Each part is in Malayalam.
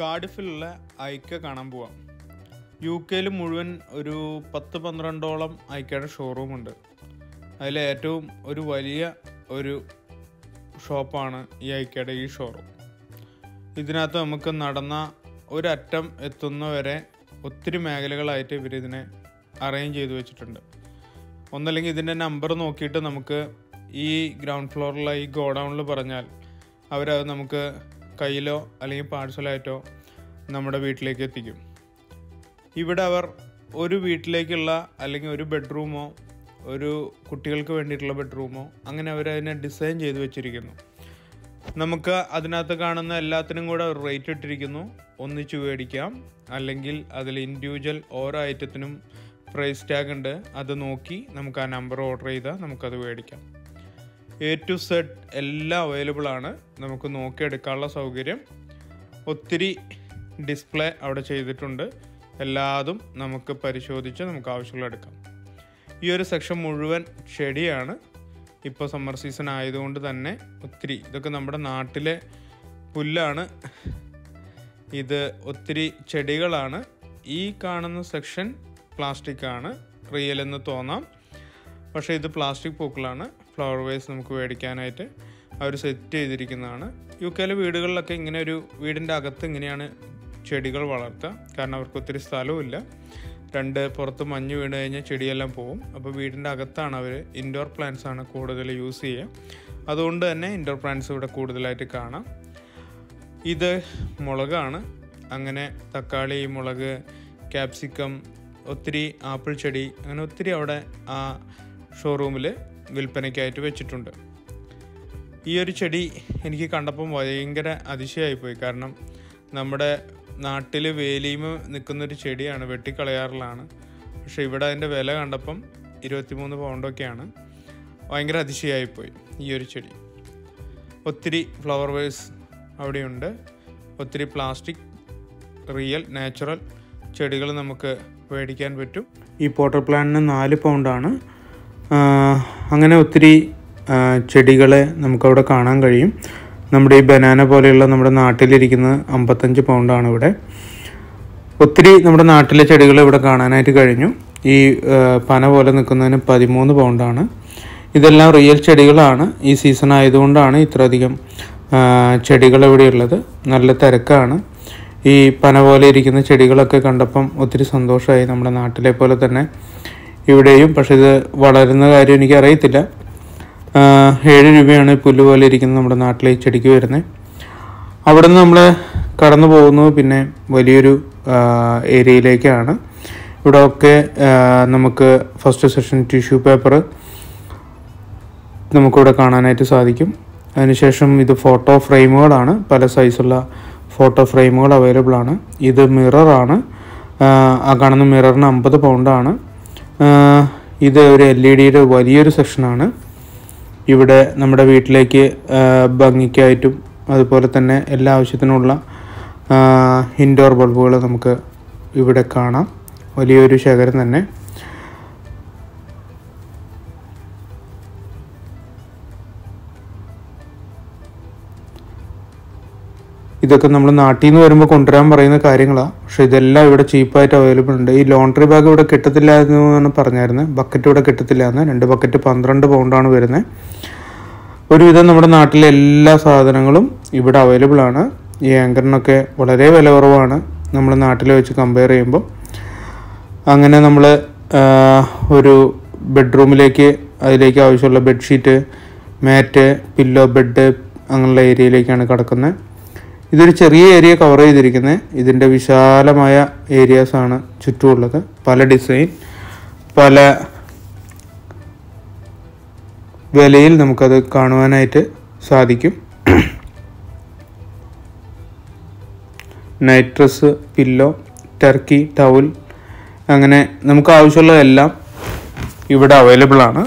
കാർഡിഫിലുള്ള ഐക്ക കാണാൻ പോവാം. യു കെയിൽ മുഴുവൻ ഒരു പത്ത് പന്ത്രണ്ടോളം ഐക്കയുടെ ഷോറൂമുണ്ട് അതിൽ ഏറ്റവും ഒരു വലിയ ഒരു ഷോപ്പാണ് ഈ ഐക്കയുടെ ഈ ഷോറൂം ഇതിനകത്ത് നമുക്ക് നടന്ന ഒരറ്റം എത്തുന്നവരെ ഒത്തിരി മേഖലകളായിട്ട് ഇവരിതിനെ അറേഞ്ച് ചെയ്തു വെച്ചിട്ടുണ്ട്. ഒന്നല്ലെങ്കിൽ ഇതിന്റെ നമ്പർ നോക്കിയിട്ട് നമുക്ക് ഈ ഗ്രൗണ്ട് ഫ്ലോറിലുള്ള ഈ ഗോഡൗണിൽ പറഞ്ഞാൽ അവരത് നമുക്ക് കയ്യിലോ അല്ലെങ്കിൽ പാഴ്സലായിട്ടോ നമ്മുടെ വീട്ടിലേക്ക് എത്തിക്കും. ഇവിടെ അവർ ഒരു വീട്ടിലേക്കുള്ള അല്ലെങ്കിൽ ഒരു ബെഡ്റൂമോ ഒരു കുട്ടികൾക്ക് വേണ്ടിയിട്ടുള്ള ബെഡ്റൂമോ അങ്ങനെ അവരതിനെ ഡിസൈൻ ചെയ്ത് വെച്ചിരിക്കുന്നു. നമുക്ക് അതിനകത്ത് കാണുന്ന എല്ലാത്തിനും കൂടെ റേറ്റ് ഇട്ടിരിക്കുന്നു. ഒന്നിച്ചു മേടിക്കാം. അല്ലെങ്കിൽ അതിൽ ഇൻഡിവിജ്വൽ ഓരോ ഐറ്റത്തിനും പ്രൈസ് ടാഗ് ഉണ്ട്. അത് നോക്കി നമുക്ക് ആ നമ്പർ ഓർഡർ ചെയ്താൽ നമുക്കത് മേടിക്കാം. എ ടു സെഡ് എല്ലാം അവൈലബിൾ ആണ്. നമുക്ക് നോക്കിയെടുക്കാനുള്ള സൗകര്യം. ഒത്തിരി ഡിസ്പ്ലേ അവിടെ ചെയ്തിട്ടുണ്ട്. എല്ലാതും നമുക്ക് പരിശോധിച്ച് നമുക്ക് ആവശ്യമുള്ള എടുക്കാം. ഈ ഒരു സെക്ഷൻ മുഴുവൻ ചെടിയാണ്. ഇപ്പോൾ സമ്മർ സീസൺ ആയതുകൊണ്ട് തന്നെ ഒത്തിരി ഇതൊക്കെ നമ്മുടെ നാട്ടിലെ പുല്ലാണ്. ഇത് ഒത്തിരി ചെടികളാണ്. ഈ കാണുന്ന സെക്ഷൻ പ്ലാസ്റ്റിക് ആണ്. റിയൽ എന്ന് തോന്നാം. പക്ഷേ ഇത് പ്ലാസ്റ്റിക് പൂക്കളാണ്. ഫ്ലവർ വേസ് നമുക്ക് മേടിക്കാനായിട്ട് അവർ സെറ്റ് ചെയ്തിരിക്കുന്നതാണ്. യു കെയിലെ വീടുകളിലൊക്കെ ഇങ്ങനെ ഒരു വീടിന്റെ അകത്ത് ഇങ്ങനെയാണ് ചെടികൾ വളർത്തുക. കാരണം അവർക്ക് ഒത്തിരി സ്ഥലവുമില്ല. രണ്ട് പുറത്ത് മഞ്ഞ് വീണ് കഴിഞ്ഞാൽ ചെടിയെല്ലാം പോകും അപ്പോൾ വീടിന്റെ അകത്താണ് അവർ ഇൻഡോർ പ്ലാന്റ്സ് ആണ് കൂടുതൽ യൂസ് ചെയ്യുക. അതുകൊണ്ട് തന്നെ ഇൻഡോർ പ്ലാന്റ്സ് ഇവിടെ കൂടുതലായിട്ട് കാണാം. ഇത് മുളകാണ്. അങ്ങനെ തക്കാളി മുളക് ക്യാപ്സിക്കം ഒത്തിരി ആപ്പിൾ ചെടി അങ്ങനെ ഒത്തിരി അവിടെ ആ ഷോറൂമിൽ വിൽപ്പനയ്ക്കായിട്ട് വെച്ചിട്ടുണ്ട്. ഈ ഒരു ചെടി എനിക്ക് കണ്ടപ്പം ഭയങ്കര അതിശയമായിപ്പോയി കാരണം നമ്മുടെ നാട്ടിൽ വേലിയുമ നിൽക്കുന്നൊരു ചെടിയാണ് വെട്ടിക്കളയാറിലാണ്. പക്ഷേ ഇവിടെ അതിന്റെ വില കണ്ടപ്പം ഇരുപത്തിമൂന്ന് പൗണ്ടൊക്കെയാണ് ഭയങ്കര അതിശയമായിപ്പോയി ഈ ഒരു ചെടി. ഒത്തിരി ഫ്ലവർ വേഴ്സ് അവിടെയുണ്ട്. ഒത്തിരി പ്ലാസ്റ്റിക് റിയൽ നാച്ചുറൽ ചെടികൾ നമുക്ക് മേടിക്കാൻ പറ്റും. ഈ പോട്ടർ പ്ലാന്റിന് നാല് പൗണ്ടാണ്. അങ്ങനെ ഒത്തിരി ചെടികളെ നമുക്കവിടെ കാണാൻ കഴിയും. നമ്മുടെ ഈ ബനാന പോലെയുള്ള നമ്മുടെ നാട്ടിലിരിക്കുന്ന അമ്പത്തഞ്ച് പൗണ്ടാണ് ഇവിടെ. ഒത്തിരി നമ്മുടെ നാട്ടിലെ ചെടികൾ ഇവിടെ കാണാനായിട്ട് കഴിഞ്ഞു. ഈ പന പോലെ നിൽക്കുന്നതിന് പതിമൂന്ന് പൗണ്ടാണ്. ഇതെല്ലാം റിയൽ ചെടികളാണ്. ഈ സീസൺ ആയതുകൊണ്ടാണ് ഇത്രയധികം ചെടികൾ ഇവിടെ ഉള്ളത്. നല്ല തിരക്കാണ്. ഈ പന പോലെ ഇരിക്കുന്ന ചെടികളൊക്കെ കണ്ടപ്പം ഒത്തിരി സന്തോഷമായി നമ്മുടെ നാട്ടിലെ പോലെ തന്നെ. ഇവിടെയും പക്ഷെ ഇത് വളരുന്ന കാര്യം എനിക്ക് അറിയത്തില്ല ഏഴ് രൂപയാണ് പുല്ല് പോലെ ഇരിക്കുന്നത് നമ്മുടെ നാട്ടിലെ ചെടിക്ക് വരുന്നത്. അവിടെ നിന്ന് നമ്മൾ കടന്നു പോകുന്നത് പിന്നെ വലിയൊരു ഏരിയയിലേക്കാണ്. ഇവിടെ ഒക്കെ നമുക്ക് ഫസ്റ്റ് സെഷൻ ടിഷ്യൂ പേപ്പർ നമുക്കിവിടെ കാണാനായിട്ട് സാധിക്കും. അതിനുശേഷം ഇത് ഫോട്ടോ ഫ്രെയിമുകളാണ്. പല സൈസുള്ള ഫോട്ടോ ഫ്രെയിമുകൾ അവൈലബിൾ ആണ്. ഇത് മിററാണ് ആ കാണുന്ന മിററിന് അമ്പത് പൗണ്ടാണ് ഇത് ഒരു എൽ ഇ ഡിയുടെ വലിയൊരു സെക്ഷനാണ്. ഇവിടെ നമ്മുടെ വീട്ടിലേക്ക് ഭംഗിക്കായിട്ടും അതുപോലെ തന്നെ എല്ലാ ആവശ്യത്തിനുള്ള ഇൻഡോർ ബൾബുകൾ നമുക്ക് ഇവിടെ കാണാം. വലിയൊരു ശേഖരം തന്നെ. ഇതൊക്കെ നമ്മൾ നാട്ടിൽ നിന്ന് വരുമ്പോൾ കൊണ്ടുവരാൻ പറയുന്ന കാര്യങ്ങളാണ് പക്ഷേ ഇതെല്ലാം ഇവിടെ ചീപ്പായിട്ട് അവൈലബിൾ ഉണ്ട്. ഈ ലോണ്ടറി ബാഗ് ഇവിടെ കിട്ടത്തില്ല എന്ന് പറഞ്ഞായിരുന്നു. ബക്കറ്റ് ഇവിടെ കിട്ടത്തില്ല എന്ന് രണ്ട് ബക്കറ്റ് പന്ത്രണ്ട് പൗണ്ടാണ് വരുന്നത്. ഒരുവിധം നമ്മുടെ നാട്ടിലെ എല്ലാ സാധനങ്ങളും ഇവിടെ അവൈലബിൾ ആണ്. ഈ ആങ്കറിനൊക്കെ വളരെ വില കുറവാണ് നമ്മൾ നാട്ടിൽ വെച്ച് കമ്പയർ ചെയ്യുമ്പോൾ അങ്ങനെ നമ്മൾ ഒരു ബെഡ്റൂമിലേക്ക് അതിലേക്ക് ആവശ്യമുള്ള ബെഡ്ഷീറ്റ് മാറ്റ് പില്ലോ ബെഡ് അങ്ങനെയുള്ള ഏരിയയിലേക്കാണ് കിടക്കുന്നത്. ഇതൊരു ചെറിയ ഏരിയ കവർ ചെയ്തിരിക്കുന്നത് ഇതിന്റെ വിശാലമായ ഏരിയാസാണ് ചുറ്റുമുള്ളത്. പല ഡിസൈൻ പല വിലയിൽ നമുക്കത് കാണുവാനായിട്ട് സാധിക്കും. നൈറ്റ് പില്ലോ ടർക്കി ടവൽ അങ്ങനെ നമുക്ക് ആവശ്യമുള്ളതെല്ലാം ഇവിടെ അവൈലബിൾ ആണ്.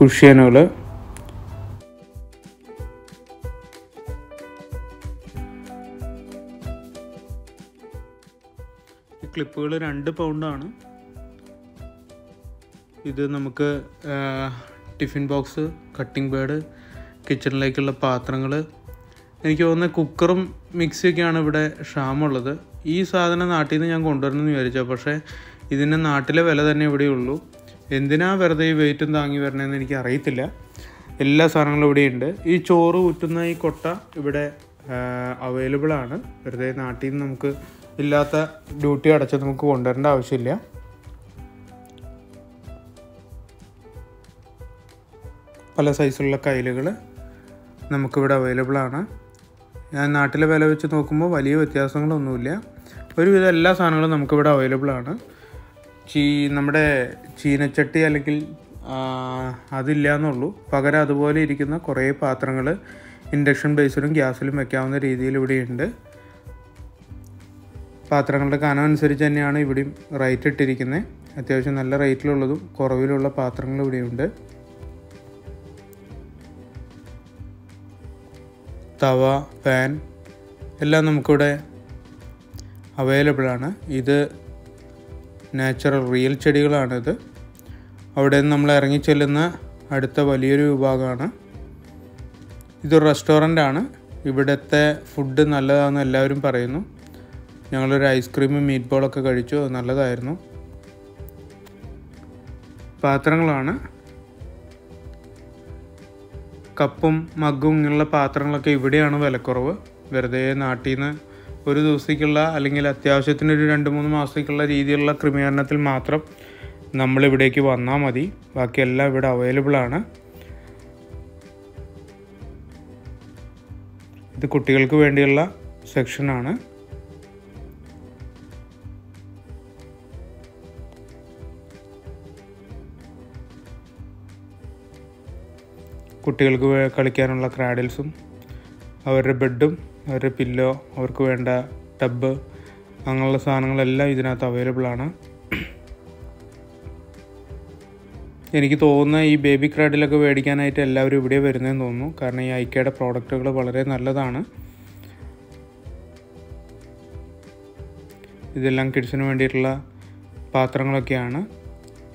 കുഷ്യനുകൾ. ക്ലിപ്പുകൾ രണ്ട് പൗണ്ടാണ്. ഇത് നമുക്ക് ടിഫിൻ ബോക്സ് കട്ടിംഗ് ബേഡ് കിച്ചണിലേക്കുള്ള പാത്രങ്ങൾ. എനിക്ക് തോന്നുന്നത് കുക്കറും മിക്സിയൊക്കെയാണ് ഇവിടെ ക്ഷാമുള്ളത് ഈ സാധനം നാട്ടിൽ നിന്ന് ഞാൻ കൊണ്ടുവരണമെന്ന് വിചാരിച്ചു. പക്ഷേ ഇതിന്റെ നാട്ടിലെ വില തന്നെ ഇവിടെയുള്ളൂ. എന്തിനാ വെറുതെ ഈ വെയിറ്റും താങ്ങി വരണമെന്ന് എനിക്ക് അറിയത്തില്ല എല്ലാ സാധനങ്ങളും ഇവിടെയുണ്ട് ഈ ചോറ് ഊറ്റുന്ന ഈ കൊട്ട ഇവിടെ അവൈലബിൾ ആണ്. വെറുതെ നാട്ടിൽ നിന്ന് നമുക്ക് ഇല്ലാത്ത ഡ്യൂട്ടി അടച്ച് നമുക്ക് കൊണ്ടുവരേണ്ട ആവശ്യമില്ല. പല സൈസുള്ള കയ്യിലുകൾ നമുക്കിവിടെ അവൈലബിൾ ആണ്. ഞാൻ നാട്ടിലെ വില വെച്ച് നോക്കുമ്പോൾ വലിയ വ്യത്യാസങ്ങളൊന്നുമില്ല. ഒരുവിധം എല്ലാ സാധനങ്ങളും നമുക്കിവിടെ അവൈലബിൾ ആണ്. ചീ നമ്മുടെ ചീനച്ചട്ടി അല്ലെങ്കിൽ അതില്ല എന്നുള്ളൂ പകരം അതുപോലെ ഇരിക്കുന്ന കുറേ പാത്രങ്ങൾ ഇൻഡക്ഷൻ ബേസിലും ഗ്യാസിലും വെക്കാവുന്ന രീതിയിൽ ഇവിടെയുണ്ട് പാത്രങ്ങളുടെ കനം അനുസരിച്ച് തന്നെയാണ് ഇവിടെയും റേറ്റ് ഇട്ടിരിക്കുന്നത് അത്യാവശ്യം നല്ല റേറ്റിലുള്ളതും കുറവിലുള്ള പാത്രങ്ങൾ ഇവിടെയുണ്ട്. തവ പാൻ എല്ലാം നമുക്കിവിടെ അവൈലബിളാണ് ഇത് നാച്ചുറൽ റിയൽ ചെടികളാണിത്. അവിടെ നിന്ന് നമ്മൾ ഇറങ്ങിച്ചെല്ലുന്ന അടുത്ത വലിയൊരു വിഭാഗമാണ്. ഇതൊരു റെസ്റ്റോറന്റ് ആണ് ഇവിടുത്തെ ഫുഡ് നല്ലതാണെന്ന് എല്ലാവരും പറയുന്നു. ഞങ്ങളൊരു ഐസ്ക്രീമും മീറ്റ് ബോളൊക്കെ കഴിച്ചു. അത് നല്ലതായിരുന്നു. പാത്രങ്ങളാണ്. കപ്പും മഗ്ഗും ഇങ്ങനെയുള്ള പാത്രങ്ങളൊക്കെ ഇവിടെയാണ് വിലക്കുറവ്. വെറുതെ നാട്ടിൽ നിന്ന് ഒരു ദിവസത്തേക്കുള്ള അല്ലെങ്കിൽ അത്യാവശ്യത്തിന് ഒരു രണ്ട് മൂന്ന് മാസത്തേക്കുള്ള രീതിയിലുള്ള ക്രമീകരണത്തിൽ മാത്രം നമ്മളിവിടേക്ക് വന്നാൽ മതി. ബാക്കിയെല്ലാം ഇവിടെ അവൈലബിൾ ആണ്. ഇത് കുട്ടികൾക്ക് വേണ്ടിയുള്ള സെക്ഷനാണ് കുട്ടികൾക്ക് കളിക്കാനുള്ള ക്രാഡിൽസും അവരുടെ ബെഡും അവരുടെ പില്ലോ അവർക്ക് വേണ്ട ടബ്ബ് അങ്ങനെയുള്ള സാധനങ്ങളെല്ലാം ഇതിനകത്ത് അവൈലബിൾ ആണ്. എനിക്ക് തോന്നുന്ന ഈ ബേബി ക്രാഡിലൊക്കെ മേടിക്കാനായിട്ട് എല്ലാവരും ഇവിടെ വരുന്നതെന്ന് തോന്നുന്നു. കാരണം ഈ ഐക്കയുടെ പ്രോഡക്റ്റുകൾ വളരെ നല്ലതാണ്. ഇതെല്ലാം കിഡ്സിന് വേണ്ടിയിട്ടുള്ള പാത്രങ്ങളൊക്കെയാണ്.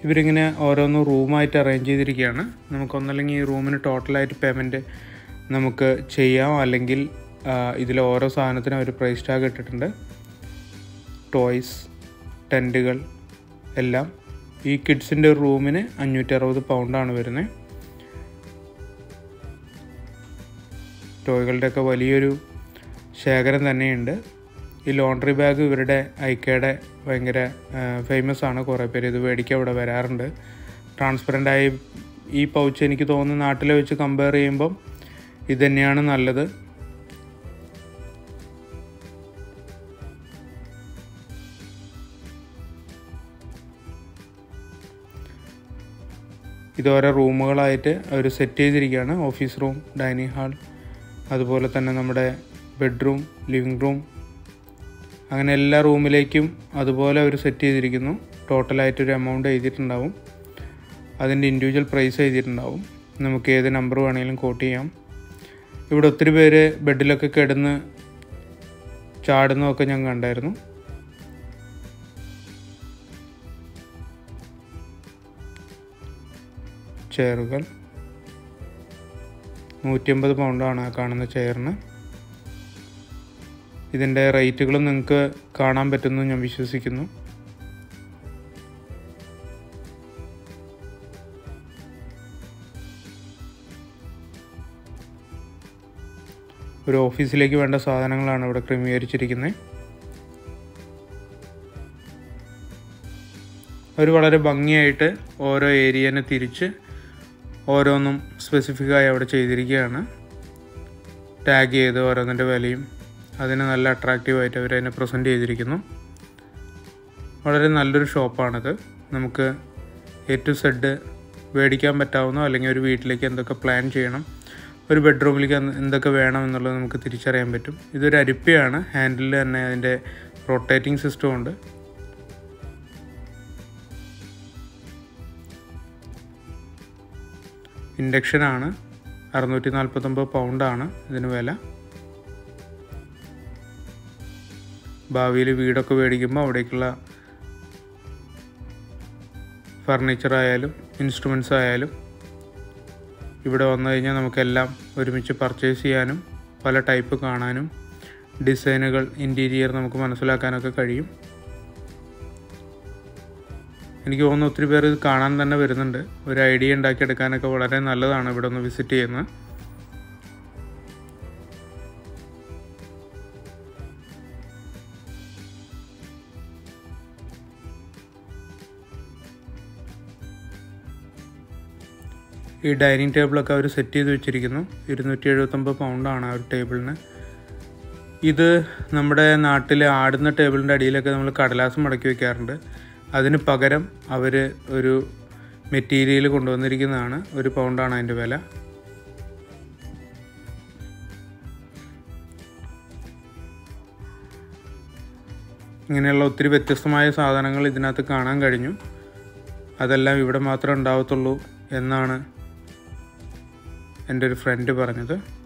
ഇവരിങ്ങനെ ഓരോന്ന് റൂമായിട്ട് അറേഞ്ച് ചെയ്തിരിക്കുകയാണ്. നമുക്കൊന്നല്ലെങ്കിൽ ഈ റൂമിന് ടോട്ടലായിട്ട് പേയ്മെന്റ് നമുക്ക് ചെയ്യാം. അല്ലെങ്കിൽ ഇതിൽ ഓരോ സാധനത്തിനും ഒരു പ്രൈസ് ടാഗ് ഇട്ടിട്ടുണ്ട്. ടോയ്സ് ടെന്റുകൾ എല്ലാം. ഈ കിഡ്സിന്റെ ഒരു റൂമിന് അഞ്ഞൂറ്റി അറുപത് പൗണ്ടാണ് വരുന്നത് ടോയ്കളുടെയൊക്കെ വലിയൊരു ശേഖരം തന്നെയുണ്ട്. ഈ ലോണ്ടറി ബാഗ് ഇവരുടെ ഐക്കയുടെ ഭയങ്കര ഫേമസ് ആണ്. കുറേ പേര് ഇത് മേടിക്കാൻ ഇവിടെ വരാറുണ്ട്. ട്രാൻസ്പെറന്റ് ആയി ഈ പൗച്ച് എനിക്ക് തോന്നുന്നു നാട്ടിലെ വെച്ച് കമ്പയർ ചെയ്യുമ്പം ഇത് തന്നെയാണ് നല്ലത്. ഇത് ഓരോ റൂമുകളായിട്ട് അവർ സെറ്റ് ചെയ്തിരിക്കുകയാണ്. ഓഫീസ് റൂം ഡൈനിങ് ഹാൾ അതുപോലെ തന്നെ നമ്മുടെ ബെഡ്റൂം ലിവിങ് റൂം. അങ്ങനെ എല്ലാ റൂമിലേക്കും അതുപോലെ അവർ സെറ്റ് ചെയ്തിരിക്കുന്നു. ടോട്ടലായിട്ടൊരു എമൗണ്ട് എഴുതിയിട്ടുണ്ടാവും. അതിന്റെ ഇൻഡിവിജ്വൽ പ്രൈസ് എഴുതിയിട്ടുണ്ടാവും. നമുക്ക് ഏത് നമ്പർ വേണമെങ്കിലും കോട്ട് ചെയ്യാം. ഇവിടെ ഒത്തിരി പേര് ബെഡിലൊക്കെ കിടന്ന് ചാടുന്നതൊക്കെ ഞാൻ കണ്ടായിരുന്നു. ചെയറുകൾ. നൂറ്റിയമ്പത് പൗണ്ടാണ് കാണുന്ന ചെയറിന്. ഇതിന്റെ റേറ്റുകളും നിങ്ങൾക്ക് കാണാൻ പറ്റുമെന്ന് ഞാൻ വിശ്വസിക്കുന്നു. ഒരു ഓഫീസിലേക്ക് വേണ്ട സാധനങ്ങളാണ് ഇവിടെ ക്രമീകരിച്ചിരിക്കുന്നത്. അവർ വളരെ ഭംഗിയായിട്ട് ഓരോ ഏരിയനെ തിരിച്ച് ഓരോന്നും സ്പെസിഫിക്കായി അവിടെ ചെയ്തിരിക്കുകയാണ്. ടാഗ് ചെയ്ത് ഓരോന്നിന്റെ വിലയും അതിനെ നല്ല അട്രാക്റ്റീവായിട്ട് അവർ അതിനെ പ്രസന്റ് ചെയ്തിരിക്കുന്നു. വളരെ നല്ലൊരു ഷോപ്പാണിത് നമുക്ക് എ ടു സെഡ് മേടിക്കാൻ പറ്റാവുന്ന അല്ലെങ്കിൽ ഒരു വീട്ടിലേക്ക് എന്തൊക്കെ പ്ലാൻ ചെയ്യണം ഒരു ബെഡ്റൂമിലേക്ക് എന്തൊക്കെ വേണം എന്നുള്ളത് നമുക്ക് തിരിച്ചറിയാൻ പറ്റും. ഇതൊരു അരിപ്പയാണ്. ഹാൻഡിൽ തന്നെ അതിന്റെ റൊട്ടേറ്റിംഗ് സിസ്റ്റം ഉണ്ട്. ഇൻഡക്ഷനാണ്. അറുന്നൂറ്റി നാൽപ്പത്തൊമ്പത് പൗണ്ടാണ് ഇതിന് വില. ഭാവിയിൽ വീടൊക്കെ മേടിക്കുമ്പോൾ അവിടേക്കുള്ള ഫർണിച്ചറായാലും ഇൻസ്ട്രുമെൻസ് ആയാലും ഇവിടെ വന്നു കഴിഞ്ഞാൽ നമുക്കെല്ലാം ഒരുമിച്ച് പർച്ചേസ് ചെയ്യാനും പല ടൈപ്പ് കാണാനും ഡിസൈനുകൾ ഇന്റീരിയർ നമുക്ക് മനസ്സിലാക്കാനൊക്കെ കഴിയും. എനിക്ക് തോന്നുന്നു ഒത്തിരി പേർ ഇത് കാണാൻ തന്നെ വരുന്നുണ്ട്. ഒരു ഐഡിയ ഉണ്ടാക്കിയെടുക്കാനൊക്കെ വളരെ നല്ലതാണ് ഇവിടെ ഒന്ന് വിസിറ്റ് ചെയ്യുന്നത്. ഈ ഡൈനിങ് ടേബിളൊക്കെ അവർ സെറ്റ് ചെയ്ത് വെച്ചിരിക്കുന്നു. ഇരുന്നൂറ്റി എഴുപത്തൊമ്പത് പൗണ്ടാണ് ആ ഒരു ടേബിളിന്. ഇത് നമ്മുടെ നാട്ടിൽ ആടുന്ന ടേബിളിന്റെ അടിയിലൊക്കെ നമ്മൾ കടലാസ് മടക്കി വെക്കാറുണ്ട്. അതിന് പകരം അവർ ഒരു മെറ്റീരിയൽ കൊണ്ടുവന്നിരിക്കുന്നതാണ്. ഒരു പൗണ്ടാണ് അതിന്റെ വില. ഇങ്ങനെയുള്ള ഒത്തിരി വ്യത്യസ്തമായ സാധനങ്ങൾ ഇതിനകത്ത് കാണാൻ കഴിഞ്ഞു. അതെല്ലാം ഇവിടെ മാത്രമേ ഉണ്ടാവത്തുള്ളൂ എന്നാണ് എന്റെ ഒരു ഫ്രണ്ട് പറഞ്ഞത്.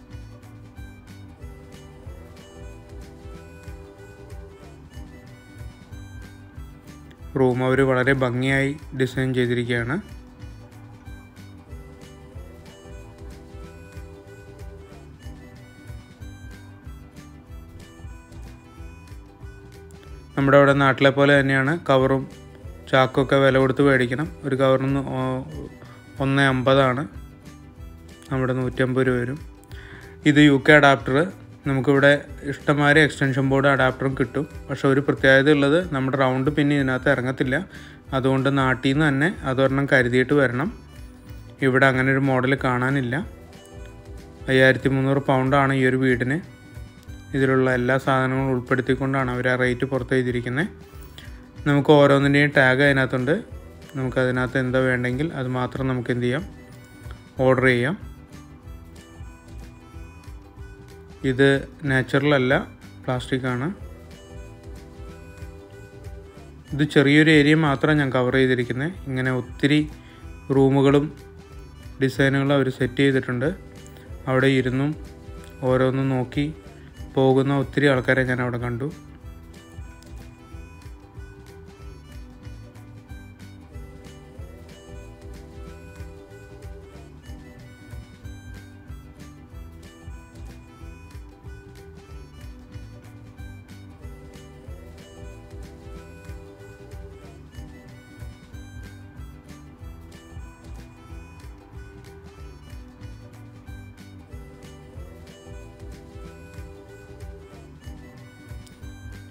റൂം അവർ വളരെ ഭംഗിയായി ഡിസൈൻ ചെയ്തിരിക്കുകയാണ്. നമ്മുടെ അവിടെ നാട്ടിലെ പോലെ തന്നെയാണ് കവറും ചാക്കൊക്കെ വില കൊടുത്ത് മേടിക്കണം. ഒരു കവറിന് ഒന്ന് അമ്പതാണ്. നമ്മുടെ നൂറ്റമ്പത് രൂപ വരും. ഇത് യു കെ അഡാപ്റ്റർ നമുക്കിവിടെ ഇഷ്ടംമാതിരി എക്സ്റ്റൻഷൻ ബോർഡ് അഡാപ്റ്ററും കിട്ടും. പക്ഷെ ഒരു പ്രത്യേകത ഉള്ളത് നമ്മുടെ റൗണ്ട് പിന്നെ ഇതിനകത്ത് ഇറങ്ങത്തില്ല. അതുകൊണ്ട് നാട്ടിൽ നിന്ന് തന്നെ അതൊരെണ്ണം കരുതിയിട്ട് വരണം. ഇവിടെ അങ്ങനെ ഒരു മോഡൽ കാണാനില്ല. അയ്യായിരത്തി മുന്നൂറ് പൗണ്ടാണ് ഈ ഒരു വീടിന്. ഇതിലുള്ള എല്ലാ സാധനങ്ങളും ഉൾപ്പെടുത്തിക്കൊണ്ടാണ് അവർ ആ റേറ്റ് പുറത്ത് ചെയ്തിരിക്കുന്നത് നമുക്ക് ഓരോന്നിന്റെയും ടാഗ് അതിനകത്തുണ്ട്. നമുക്കതിനകത്ത് എന്താ വേണ്ടെങ്കിൽ അത് മാത്രം നമുക്ക് എന്ത് ചെയ്യാം? ഓർഡർ ചെയ്യാം. ഇത് നാച്ചുറൽ അല്ല പ്ലാസ്റ്റിക് ആണ്. ഇത് ചെറിയൊരു ഏരിയ മാത്രമാണ് ഞാൻ കവർ ചെയ്തിരിക്കുന്നത് ഇങ്ങനെ ഒത്തിരി റൂമുകളും ഡിസൈനുകളും അവർ സെറ്റ് ചെയ്തിട്ടുണ്ട്. അവിടെ ഇരുന്നും ഓരോന്നും നോക്കി പോകുന്ന ഒത്തിരി ആൾക്കാരെ ഞാൻ അവിടെ കണ്ടു.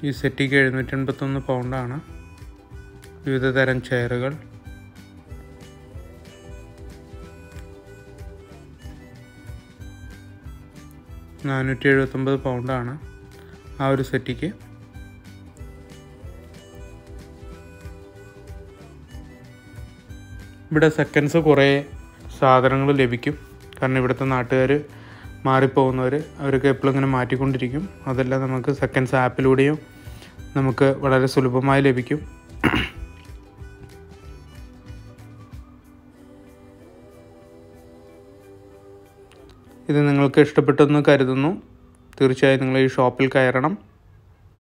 ഈ സെറ്റിക്ക് എഴുന്നൂറ്റി എൺപത്തൊന്ന് പൗണ്ടാണ് വിവിധ തരം ചെയറുകൾ. നാനൂറ്റി എഴുപത്തൊമ്പത് പൗണ്ടാണ് ആ ഒരു സെറ്റിക്ക്. ഇവിടെ സെക്കൻഡ്സ് കുറേ സാധനങ്ങൾ ലഭിക്കും. കാരണം ഇവിടുത്തെ നാട്ടുകാർ മാറിപ്പോകുന്നവർ അവരൊക്കെ എപ്പോഴും ഇങ്ങനെ മാറ്റിക്കൊണ്ടിരിക്കും. അതെല്ലാം നമുക്ക് സെക്കൻഡ്സ് ആപ്പിലൂടെയും നമുക്ക് വളരെ സുലഭമായി ലഭിക്കും. ഇത് നിങ്ങൾക്ക് ഇഷ്ടപ്പെട്ടെന്ന് കരുതുന്നു. തീർച്ചയായും നിങ്ങൾ ഈ ഷോപ്പിൽ കയറണം.